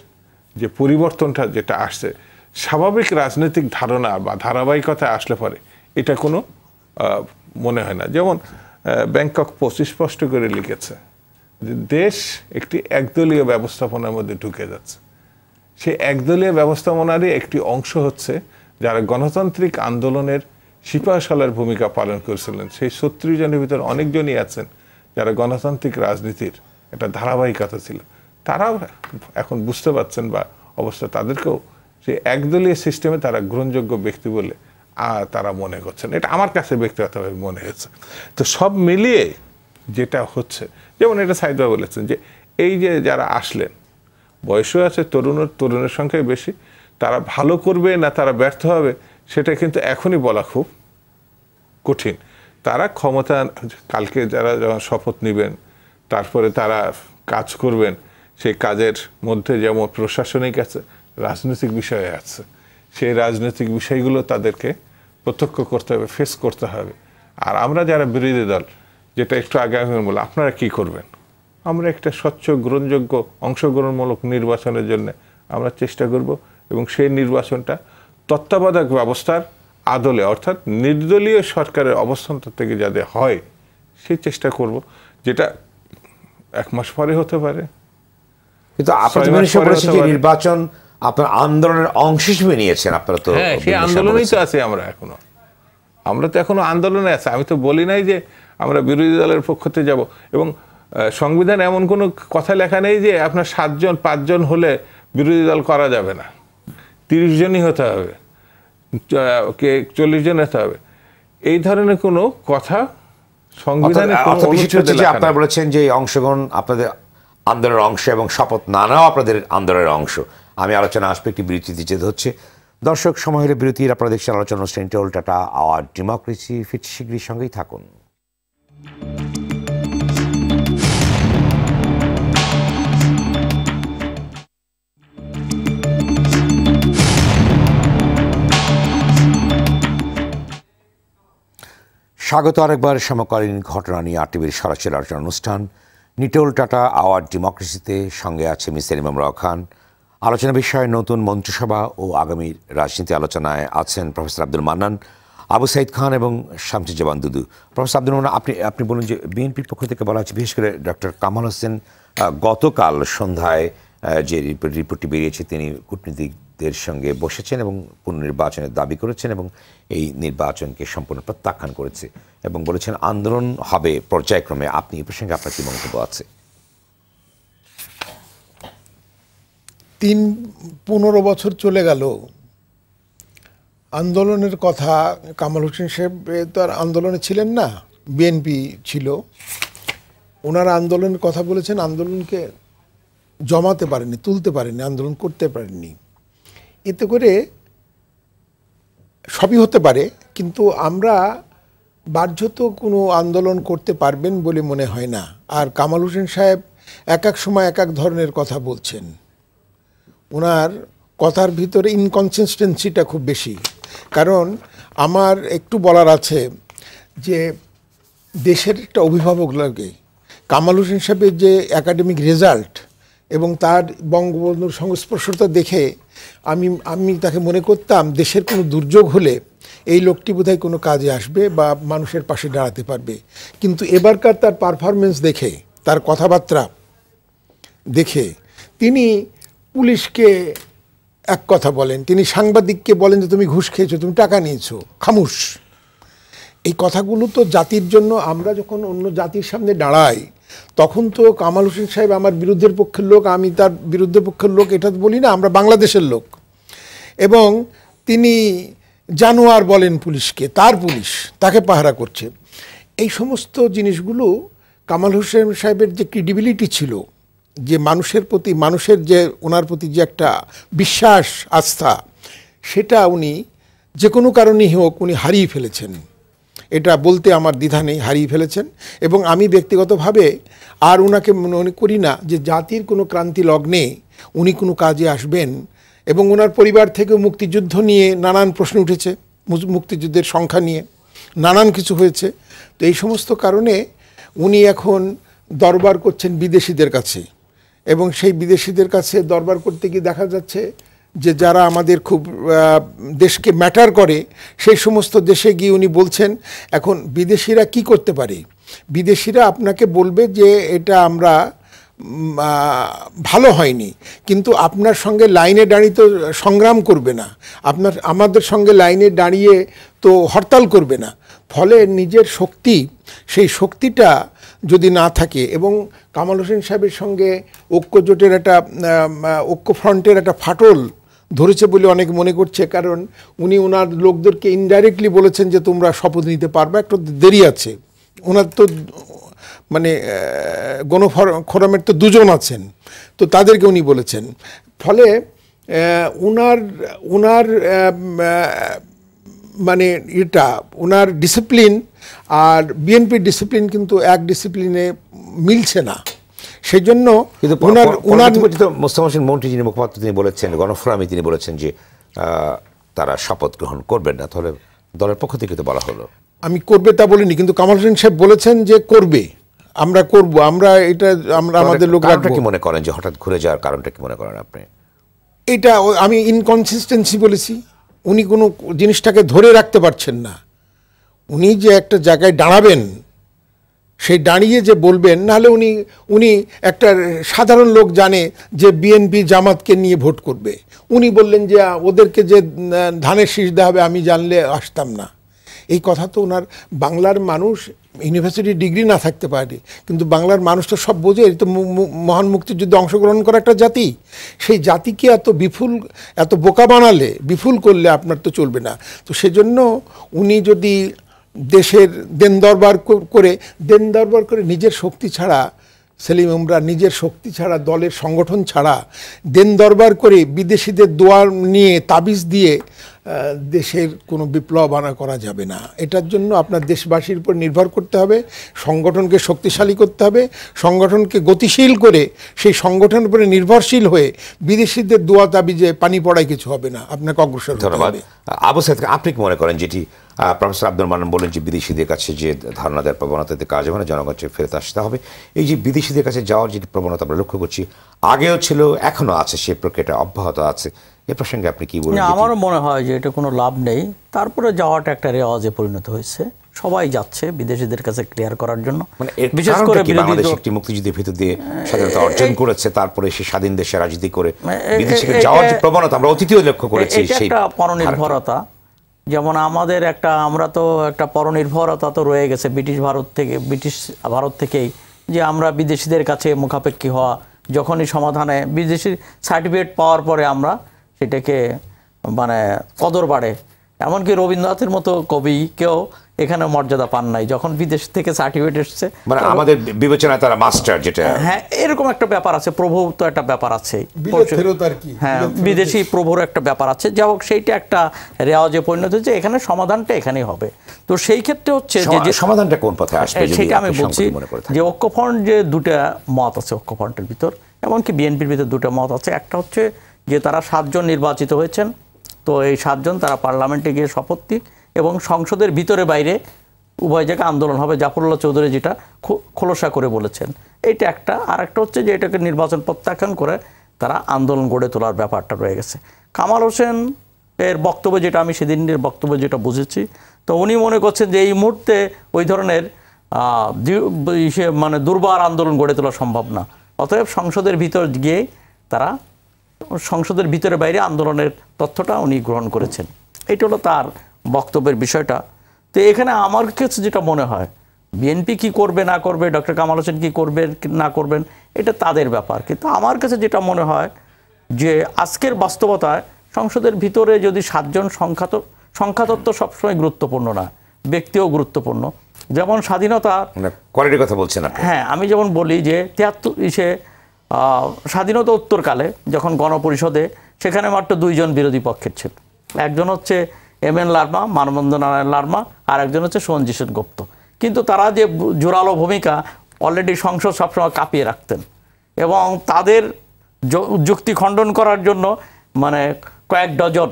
যে পরিবর্তনটা যেটা আসছে, স্বাভাবিক রাজনৈতিক ধারণা বা ধারাবাহিকতায় আসলে পরে। এটা কোনো মনে হয় না। যেমন ব্যাংকক পোস্ট স্পষ্ট করে লিখেছে যে দেশ একটি একদলীয় ব্যবস্থাপনার মধ্যে ঢুকে যাচ্ছে। সেই একদলীয় ব্যবস্থাপনারই একটি অংশ হচ্ছে যারা গণতান্ত্রিক আন্দোলনের সিপাহসালার ভূমিকা পালন করেছিলেন। সেই সত্তর জনের ভিতরে অনেকজনই আছেন যারা গণতান্ত্রিক রাজনীতির একটা ধারাবাহিকতা ছিল। তারাও এখন বুঝতে পারছেন বা অবস্থা তাদেরকেও সেই একদলীয় সিস্টেমে তারা গ্রহণযোগ্য ব্যক্তি বলে তারা মনে করছেন। এটা আমার কাছে ব্যক্তিগতভাবে মনে হয়েছে। তো সব মিলিয়ে যেটা হচ্ছে, যেমন এটা সাইদবা বলেছেন যে এই যে যারা আসলেন, বয়সও আছে তরুণের তরুণের সংখ্যাই বেশি, তারা ভালো করবে না তারা ব্যর্থ হবে, সেটা কিন্তু এখনই বলা খুব কঠিন। তারা ক্ষমতা, কালকে যারা যখন শপথ নেবেন, তারপরে তারা কাজ করবেন সেই কাজের মধ্যে যেমন প্রশাসনিক আছে, রাজনৈতিক বিষয় আছে, সেই রাজনৈতিক বিষয়গুলো তাদেরকে প্রত্যক্ষ করতে হবে ফেস করতে হবে। আর আমরা যারা বিরোধী দল, যেটা একটু আগে আমি বললাম, আপনারা কি করবেন? আমরা একটা স্বচ্ছ, গ্রহণযোগ্য, অংশগ্রহণমূলক নির্বাচনের জন্য আমরা চেষ্টা করব এবং সেই নির্বাচনটা তত্ত্বাবধায়ক ব্যবস্থার আদলে, অর্থাৎ নির্দলীয় সরকারের অবস্থানটা থেকে যাতে হয়, সেই চেষ্টা করব, যেটা এক মাস পরে হতে পারে কিন্তু আপনার তো মিনিস্টার বলেছেন যে নির্বাচন আপনার আন্দোলনের অংশ হিসেবে নিয়েছেন আপনারা তো হ্যাঁ সেই আন্দোলনেই তো। আছি আমরা এখনও। আমরা তো এখনও আন্দোলনে আছি। আমি তো বলি নাই যে আমরা বিরোধী দলের পক্ষতে যাব। এবং সংবিধান এমন কোনো কথা লেখা নেই যে আপনার সাতজন পাঁচজন হলে বিরোধী দল করা যাবে না। তিরিশ জনই হতে হবে। কে চল্লিশ জন হতে হবে। এই ধরনের কোনো কথা সংবিধানে আপনারা বলেছেন যে অংশগ্রহণ আপনাদের আন্দোলনের অংশ এবং শপথ না নেওয়া আপনাদের আন্দোলনের অংশ। আমি আলোচনা আসবে, একটি বিরতিতে যেতে হচ্ছে। দর্শক, সময় হলে বিরতির আপনারা দেখছেন আলোচনা টোল টাটা আওয়ার ডেমোক্রেসি। ফিট শীঘ্রই সঙ্গেই থাকুন। স্বাগত আরেকবার সমকালীন ঘটনা নিয়ে আরটিভির সরাসরি আলোচনা অনুষ্ঠান। নিটোল টাটা আওয়ার ডেমোক্রেসিতে সঙ্গে আছে মিস্টার ইমাম রাও খান। আলোচনা বিষয়ে নতুন মন্ত্রিসভা ও আগামীর রাজনীতি আলোচনায় আছেন প্রফেসর আব্দুল মান্নান, আবু সাইদ খান এবং শামসুজ্জামান দুদু। প্রফেসর আব্দুল মান্না আপনি আপনি বলুন যে বিএনপির পক্ষ থেকে বলা হচ্ছে, বিশেষ করে ডক্টর কামাল হোসেন গতকাল সন্ধ্যায় যে রিপোর্টটি বেরিয়েছে, তিনি কূটনীতিকদের সঙ্গে বসেছেন এবং পুনর্নির্বাচনের দাবি করেছেন এবং এই নির্বাচনকে সম্পূর্ণ প্রত্যাখ্যান করেছে এবং বলেছেন, আন্দোলন হবে পর্যায়ক্রমে। আপনি এই প্রসঙ্গে আপনার কি মন্তব্য আছে? তিন পনেরো বছর চলে গেল। আন্দোলনের কথা কামাল হোসেন সাহেব তো আর আন্দোলনে ছিলেন না, বিএনপি ছিল। ওনারা আন্দোলনের কথা বলেছেন, আন্দোলনকে জমাতে পারেনি, তুলতে পারেনি, আন্দোলন করতে পারেননি এতে করে সবই হতে পারে, কিন্তু আমরা বাহ্যত কোনো আন্দোলন করতে পারবেন বলে মনে হয় না। আর কামাল হোসেন সাহেব এক এক সময় এক এক ধরনের কথা বলছেন। ওনার কথার ভিতরে ইনকনসিস্টেন্সিটা খুব বেশি। কারণ আমার একটু বলার আছে যে, দেশের একটা অভিভাবক লাগে। কামাল হোসেন সাহেবের যে একাডেমিক রেজাল্ট এবং তার বঙ্গবন্ধুর সংস্পর্শতা দেখে আমি আমি তাকে মনে করতাম দেশের কোনো দুর্যোগ হলে এই লোকটি বোধহয় কোনো কাজে আসবে বা মানুষের পাশে দাঁড়াতে পারবে। কিন্তু এবারকার তার পারফরমেন্স দেখে, তার কথাবার্তা দেখে তিনি পুলিশকে এক কথা বলেন, তিনি সাংবাদিককে বলেন যে তুমি ঘুষ খেয়েছো, তুমি টাকা নিয়েছো, খামুশ। এই কথাগুলো তো জাতির জন্য আমরা যখন অন্য জাতির সামনে দাঁড়াই তখন তো কামাল হোসেন সাহেব আমার বিরুদ্ধের পক্ষের লোক, আমি তার বিরুদ্ধের পক্ষের লোক, এটা বলি না, আমরা বাংলাদেশের লোক। এবং তিনি জানোয়ার বলেন পুলিশকে, তার পুলিশ, তাকে পাহারা করছে। এই সমস্ত জিনিসগুলো কামাল হোসেন সাহেবের যে ক্রেডিবিলিটি ছিল, যে মানুষের প্রতি, মানুষের যে, ওনার প্রতি যে একটা বিশ্বাস, আস্থা, সেটা উনি যে কোনো কারণেই হোক, উনি হারিয়ে ফেলেছেন। এটা বলতে আমার দ্বিধা নেই, হারিয়ে ফেলেছেন। এবং আমি ব্যক্তিগতভাবে আর ওনাকে মনে করি না যে জাতির কোনো ক্রান্তি লগ্নে উনি কোনো কাজে আসবেন এবং ওনার পরিবার থেকে মুক্তিযুদ্ধ নিয়ে নানান প্রশ্ন উঠেছে মুক্তিযুদ্ধের সংখ্যা নিয়ে নানান কিছু হয়েছে। তো এই সমস্ত কারণে উনি এখন দরবার করছেন বিদেশিদের কাছে এবং সেই বিদেশিদের কাছে দরবার করতে গিয়ে দেখা যাচ্ছে যে যারা আমাদের খুব দেশকে ম্যাটার করে, সেই সমস্ত দেশে গিয়ে উনি বলছেন, এখন বিদেশিরা কি করতে পারে? বিদেশিরা আপনাকে বলবে যে, এটা আমরা ভালো হয়নি। কিন্তু আপনার সঙ্গে লাইনে দাঁড়িয়ে তো সংগ্রাম করবে না। আপনার, আমাদের সঙ্গে লাইনে দাঁড়িয়ে তো হরতাল করবে না। ফলে নিজের শক্তি, সেই শক্তিটা যদি না থাকে এবং কামাল হোসেন সাহেবের সঙ্গে ঐক্যজোটের একটা ঐক্য ফ্রন্টের একটা ফাটল ধরেছে বলে অনেক মনে করছে, কারণ উনি ওনার লোকদেরকে ইনডাইরেক্টলি বলেছেন যে তোমরা শপথ নিতে পারবে, একটু দেরি আছে। ওনার তো মানে গণফোরামের তো দুজন আছেন, তো তাদেরকে উনি বলেছেন। ফলে ওনার ওনার মানে এটা ওনার ডিসিপ্লিন আর বিএনপির ডিসিপ্লিন কিন্তু এক ডিসিপ্লিনে মিলছে না। সেই জন্য কিন্তু ওনার ওনার মোস্তাফা হোসেন মন্ত্রী যিনি মুখপাত্র তিনি বলেছেন গণফোরামে তিনি বলেছেন যে তারা শপথ গ্রহণ করবেন না। তাহলে দলের পক্ষ থেকে তো বলা হলো। আমি করবে তা বলিনি কিন্তু কামাল হোসেন সাহেব বলেছেন যে করবে। আমরা করব আমরা এটা আমরা আমাদের লোক কি মনে করেন যে হঠাৎ ঘুরে যাওয়ার কারণটা কি মনে করেন আপনি? এটা আমি ইনকনসিস্টেন্সি বলেছি। উনি কোনো জিনিসটাকে ধরে রাখতে পারছেন না। উনি যে একটা জায়গায় দাঁড়াবেন সেই দাঁড়িয়ে যে বলবেন, নাহলে উনি উনি একটা সাধারণ লোক জানে যে বিএনপি জামাতকে নিয়ে ভোট করবে। উনি বললেন যে, ওদেরকে যে ধানের শীষ দেওয়া হবে, আমি জানলে আসতাম না। এই কথা তো ওনার বাংলার মানুষ ইউনিভার্সিটি ডিগ্রি না থাকতে পারে, কিন্তু বাংলার মানুষ তো সব বোঝে তো মহান মুক্তিযুদ্ধে অংশগ্রহণ করা একটা জাতি। সেই জাতিকে এত বিফুল, এত বোকা বানালে, বিফুল করলে আপনার তো চলবে না। তো সেজন্য উনি যদি দেশের দেন দরবার করে দেন দরবার করে নিজের শক্তি ছাড়া সেলিম আমরা নিজের শক্তি ছাড়া দলের সংগঠন ছাড়া দেন দরবার করে বিদেশিদের দোয়ার নিয়ে তাবিজ দিয়ে দেশের কোনো বিপ্লব আনা করা যাবে না। এটার জন্য আপনার দেশবাসীর উপর নির্ভর করতে হবে সংগঠনকে শক্তিশালী করতে হবে সংগঠনকে গতিশীল করে সেই সংগঠনের উপরে নির্ভরশীল হয়ে বিদেশিদের দোয়া তাবিজে পানি পড়ায় কিছু হবে না। আপনাকে অগ্রসর ধন্যবাদ। আবু সাইদ আপনি কি মনে করেন যেটি প্রফেসর আব্দুল মান্নান বলেন যে বিদেশিদের কাছে যে ধারণা দেওয়ার প্রবণতাতে কাজ হবে না জনগণকে ফেরত আসতে হবে। এই যে বিদেশিদের কাছে যাওয়ার যে প্রবণতা আমরা লক্ষ্য করছি আগেও ছিল এখনও আছে সেই প্রক্রিয়াটা অব্যাহত আছে। এ প্রসঙ্গে আপনি কি বলেন আমারও মনে হয় যে এটা কোনো লাভ নেই। তারপরে যাওয়াটা একটা রেওয়াজে পরিণত হয়েছে। সবাই যাচ্ছে বিদেশিদের কাছে ক্লিয়ার করার জন্য। মানে বিশেষ করে বাংলাদেশ একটি মুক্তিযুদ্ধের ভিতর দিয়ে স্বাধীনতা অর্জন করেছে তারপরে সে স্বাধীন দেশে রাজনীতি করে বিদেশে যাওয়ার যে প্রবণতা আমরা অতীতেও লক্ষ্য করেছি সেই একটা পরনির্ভরতা যেমন আমাদের একটা, আমরা তো একটা পরনির্ভরতা তো রয়ে গেছে ব্রিটিশ ভারত থেকে, ব্রিটিশ ভারত থেকেই, যে আমরা বিদেশিদের কাছে মুখাপেক্ষী হওয়া, যখনই সমাধানে বিদেশি সার্টিফিকেট পাওয়ার পরে আমরা সেটাকে মানে কদর বাড়ে। এমনকি রবীন্দ্রনাথের মতো কবি কেউ এখানে মর্যাদা পান নাই। যখন বিদেশ থেকে সার্টিফিকেট এসছে মানে আমাদের বিবেচনায় তারা মাস্টার যেটা। হ্যাঁ এরকম একটা ব্যাপার আছে প্রভু তো একটা ব্যাপার আছে। হ্যাঁ বিদেশি প্রভুর একটা ব্যাপার আছে। যা হোক সেইটা একটা রেওয়াজে পরিণত হচ্ছে এখানে সমাধানটা এখানেই হবে। তো সেই ক্ষেত্রে হচ্ছে যে যে সমাধানটা কোন পথে আসবে সেটা আমি বলছি যে ঐক্যফ্রন্ট যে দুটা মত আছে ঐক্যফ্রন্টের ভিতর এমনকি বিএনপির ভিতর দুটো মত আছে। একটা হচ্ছে যে তারা সাতজন নির্বাচিত হয়েছেন। তো এই সাতজন তারা পার্লামেন্টে গিয়ে শপথ দিক এবং সংসদের ভিতরে বাইরে উভয় জায়গায় আন্দোলন হবে, জাফরুল্লাহ চৌধুরী যেটা খোলসা করে বলেছেন। এইটা একটা। আর একটা হচ্ছে যে এটাকে নির্বাচন প্রত্যাখ্যান করে তারা আন্দোলন গড়ে তোলার ব্যাপারটা রয়ে গেছে। কামাল হোসেন এর বক্তব্য যেটা, আমি সেদিনের বক্তব্য যেটা বুঝেছি। তো উনি মনে করছেন যে এই মুহূর্তে ওই ধরনের মানে দুর্বার আন্দোলন গড়ে তোলা সম্ভব না। অতএব সংসদের ভিতর গিয়ে তারা সংসদের ভিতরে বাইরে আন্দোলনের তথ্যটা উনি গ্রহণ করেছেন। এটা হলো তার বক্তব্যের বিষয়টা। তো এখানে আমার কাছে যেটা মনে হয় বিএনপি কি করবে না করবে ডক্টর কামাল হোসেন কি করবেন না করবেন এটা তাদের ব্যাপার। কিন্তু আমার কাছে যেটা মনে হয় যে আজকের বাস্তবতায় সংসদের ভিতরে যদি সাতজন সংখ্যাত সংখ্যাতত্ত্ব সবসময় গুরুত্বপূর্ণ না ব্যক্তিও গুরুত্বপূর্ণ। যেমন স্বাধীনতা মানে কোয়ালিটির কথা বলছেন হ্যাঁ আমি যেমন বলি যে তিয়াত্তর ইসে স্বাধীনতা উত্তরকালে যখন গণপরিষদে সেখানে মাত্র দুইজন বিরোধী পক্ষের ছিল। একজন হচ্ছে এম এন লার্মা মানবন্ধ নারায়ণ লার্মা, আর একজন হচ্ছে সঞ্জী সেন গুপ্ত। কিন্তু তারা যে জোরালো ভূমিকা অলরেডি সংসদ সবসময় কাঁপিয়ে রাখতেন। এবং তাদের যুক্তি খণ্ডন করার জন্য মানে কয়েক ডজন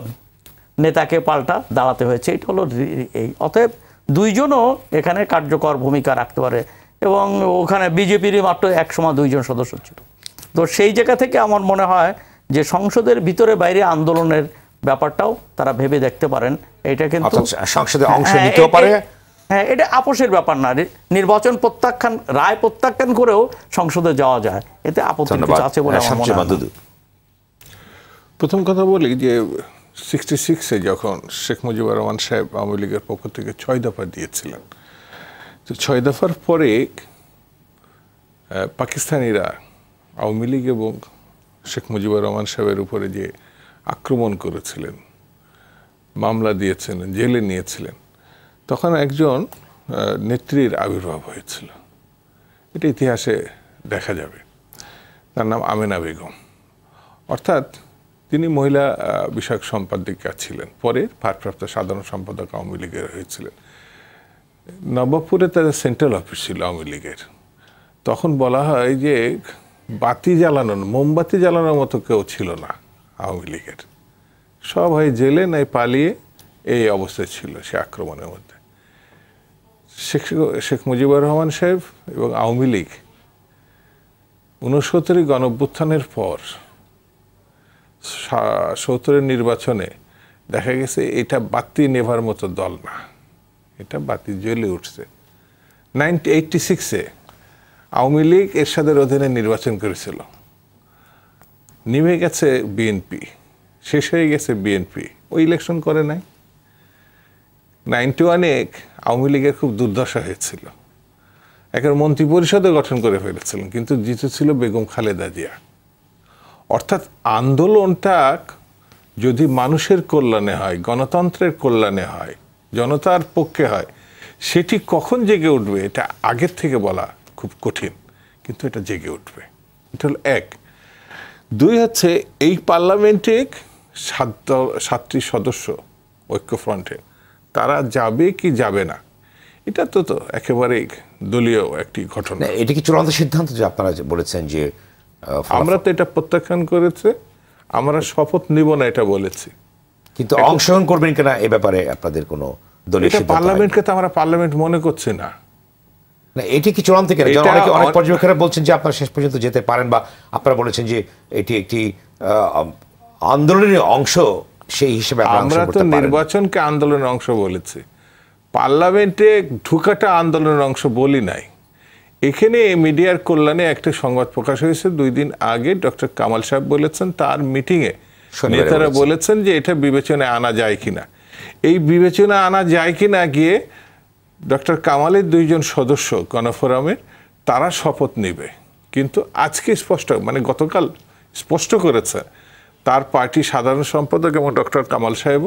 নেতাকে পাল্টা দাঁড়াতে হয়েছে। এটা হলো এই। অতএব দুইজনও এখানে কার্যকর ভূমিকা রাখতে পারে। এবং ওখানে বিজেপিরই মাত্র এক সময় দুইজন সদস্য ছিল। তো সেই জায়গা থেকে আমার মনে হয় যে সংসদের ভিতরে বাইরে আন্দোলনের ব্যাপারটাও তারা ভেবে দেখতে পারেন। এটা কিন্তু সংসদে অংশ হ্যাঁ, নিতেও পারে। হ্যাঁ এটা আপোষের ব্যাপার না। রে- নির্বাচন প্রত্যাখ্যান রায় প্রত্যাখ্যান করেও সংসদে যাওয়া যায়। এতে আপত্তি কিছু আছে বলে হ্যাঁ, আমার মনে হয় প্রথম কথা বলি যে সিক্সটি সিক্সে যখন শেখ মুজিবুর রহমান সাহেব আওয়ামী লীগের পক্ষ থেকে ছয় দফা দিয়েছিলেন তো ছয় দফার পরে পাকিস্তানিরা আওয়ামী লীগ এবং শেখ মুজিবুর রহমান সাহেবের উপরে যে আক্রমণ করেছিলেন, মামলা দিয়েছিলেন জেলে নিয়েছিলেন, তখন একজন নেত্রীর আবির্ভাব হয়েছিল। এটা ইতিহাসে দেখা যাবে। তার নাম আমেনা বেগম। অর্থাৎ তিনি মহিলা বিষয়ক সম্পাদিকা ছিলেন। পরে ভারপ্রাপ্ত সাধারণ সম্পাদক আওয়ামী লীগের হয়েছিলেন। নবাবপুরে তাদের সেন্ট্রাল অফিস ছিল আওয়ামী লীগের। তখন বলা হয় যে বাতি জ্বালানোর মোমবাতি জ্বালানোর মতো কেউ ছিল না আওয়ামী লীগের। সব হয় জেলে নাই পালিয়ে এই অবস্থায় ছিল সে আক্রমণের মধ্যে। শেখ শেখ মুজিবুর রহমান সাহেব এবং আওয়ামী লীগ ঊনসত্তরের গণভ্যুত্থানের পর সত্তরের নির্বাচনে দেখা গেছে এটা বাতি নেভার মতো দল না। এটা বাতি জ্বলে উঠছে। নাইনটি এইটটি সিক্সে আওয়ামী লীগ এরশাদের অধীনে নির্বাচন করেছিল। নিভে গেছে বিএনপি, শেষ হয়ে গেছে বিএনপি। ওই ইলেকশন করে নাই। নাইনটি ওয়ানে আওয়ামী লীগের খুব দুর্দশা হয়েছিল। এখন মন্ত্রী পরিষদও গঠন করে ফেলেছিলেন, কিন্তু জিতেছিল বেগম খালেদা জিয়া। অর্থাৎ আন্দোলনটা যদি মানুষের কল্যাণে হয়, গণতন্ত্রের কল্যাণে হয়, জনতার পক্ষে হয়, সেটি কখন জেগে উঠবে এটা আগের থেকে বলা খুব কঠিন কিন্তু এটা জেগে উঠবে। এটা হলো এক। দুই হচ্ছে এই পার্লামেন্টে সাত সাতটি সদস্য ঐক্যফ্রন্টে তারা যাবে কি যাবে না? এটা তো তো একেবারেই দলীয় একটি ঘটনা। এটা কি চূড়ান্ত সিদ্ধান্ত যে আপনারা বলেছেন যে আমরা তো এটা প্রত্যাখ্যান করেছে আমরা শপথ নিব না এটা বলেছি। কিন্তু অংশগ্রহণ করবেন কিনা এ ব্যাপারে আপনাদের কোনো দলীয়? পার্লামেন্টকে তো আমরা পার্লামেন্ট মনে করছি না। না এটি কি চূড়ান্ত যেমন অনেকে অনেক পর্যবেক্ষকরা বলছেন যে আপনারা শেষ পর্যন্ত যেতে পারেন বা আপনারা বলেছেন যে এটি একটি আন্দোলনের অংশ সেই হিসেবে আমরা তো নির্বাচনকে আন্দোলনের অংশ বলেছি। পার্লামেন্টে ঢুকাটা আন্দোলনের অংশ বলি নাই। এখানে মিডিয়ার কল্যাণে একটা সংবাদ প্রকাশ হয়েছে। দুই দিন আগে ডক্টর কামাল সাহেব বলেছেন তার মিটিংয়ে নেতারা বলেছেন। বলেছেন যে এটা বিবেচনায় আনা যায় কিনা। এই বিবেচনা আনা যায় কিনা গিয়ে ডক্টর কামালের দুইজন সদস্য গণফোরামের তারা শপথ নেবে। কিন্তু আজকে স্পষ্ট মানে গতকাল স্পষ্ট করেছে, তার পার্টি সাধারণ সম্পাদক এবং ডক্টর কামাল সাহেব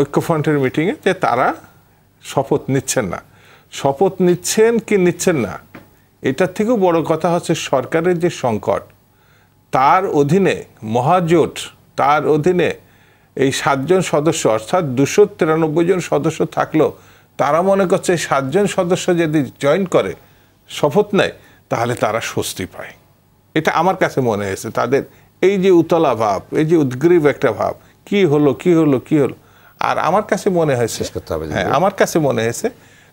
ঐক্যফ্রন্টের মিটিংয়ে যে তারা শপথ নিচ্ছেন না। শপথ নিচ্ছেন কি নিচ্ছেন না? এটার থেকেও বড় কথা হচ্ছে সরকারের যে সংকট, তার অধীনে মহাজোট, তার অধীনে এই সাতজন সদস্য, অর্থাৎ দুশো তিরানব্বই জন সদস্য থাকলেও তারা মনে করছে সাতজন সদস্য যদি জয়েন করে শপথ নেয় তাহলে তারা স্বস্তি পায়। এটা আমার কাছে মনে হয়েছে। তাদের এই যে উতলা ভাব এই যে উদ্গ্রীব একটা ভাব কি হলো কি হলো কি হলো? আর আমার কাছে মনে হয়েছে শেষ করতে হবে হ্যাঁ আমার কাছে মনে হয়েছে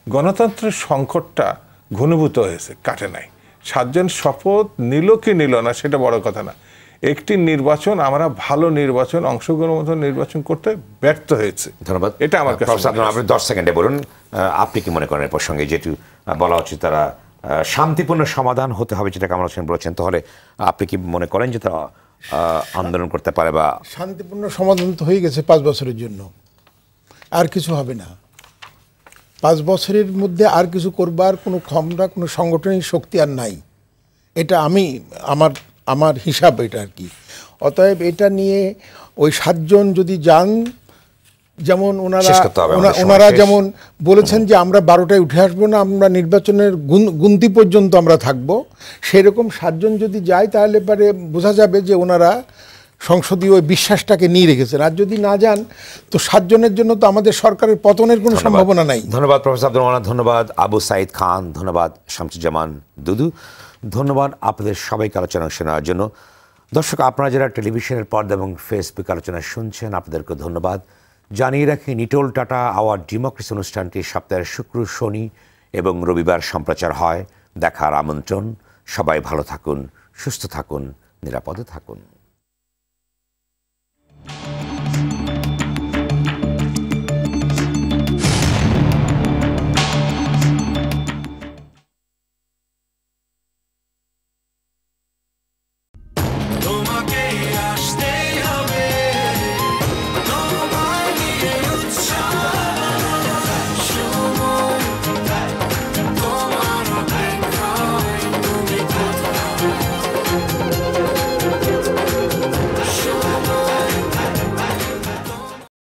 গণতন্ত্রের সংকটটা ঘনীভূত হয়েছে কাটে নাই। সাতজন শপথ নিল কি নিল না সেটা বড় কথা না। একটি নির্বাচন আমরা ভালো নির্বাচন অংশগ্রহণ মতো নির্বাচন করতে ব্যর্থ হয়েছে। ধন্যবাদ। এটা আমার কাছে আপনি দশ সেকেন্ডে বলুন আপনি কি মনে করেন এর প্রসঙ্গে যেটু বলা উচিত তারা শান্তিপূর্ণ সমাধান হতে হবে যেটা কামাল হোসেন বলেছেন তাহলে আপনি কি মনে করেন যে তারা আন্দোলন করতে পারে বা শান্তিপূর্ণ সমাধান তো হয়ে গেছে পাঁচ বছরের জন্য। আর কিছু হবে না। পাঁচ বছরের মধ্যে আর কিছু করবার কোনো ক্ষমতা কোনো সাংগঠনিক শক্তি আর নাই। এটা আমি আমার আমার হিসাব এটা আর কি। অতএব এটা নিয়ে ওই সাতজন যদি যান যেমন ওনারা ওনারা যেমন বলেছেন যে আমরা বারোটায় উঠে আসব না আমরা নির্বাচনের গুন- গুনতি পর্যন্ত আমরা থাকব। সেরকম সাতজন যদি যায় তাহলে পরে বোঝা যাবে যে ওনারা সংসদীয় ওই বিশ্বাসটাকে নিয়ে রেখেছেন। আর যদি না যান তো সাতজনের জন্য তো আমাদের সরকারের পতনের কোনো সম্ভাবনা নাই। ধন্যবাদ প্রফেসর আব্দুল ধন্যবাদ আবু সাইদ খান ধন্যবাদ শামসুজ্জামান দুদু। ধন্যবাদ আপনাদের সবাইকে আলোচনা শোনার জন্য। দর্শক, আপনারা যারা টেলিভিশনের পর্দা এবং ফেসবুক আলোচনা শুনছেন আপনাদেরকে ধন্যবাদ। জানিয়ে রাখি, নিটোল টাটা আওয়ার ডেমোক্রেসি অনুষ্ঠানটি সপ্তাহের শুক্র, শনি এবং রবিবার সম্প্রচার হয়। দেখার আমন্ত্রণ। সবাই ভালো থাকুন, সুস্থ থাকুন, নিরাপদে থাকুন।